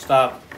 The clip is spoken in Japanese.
した。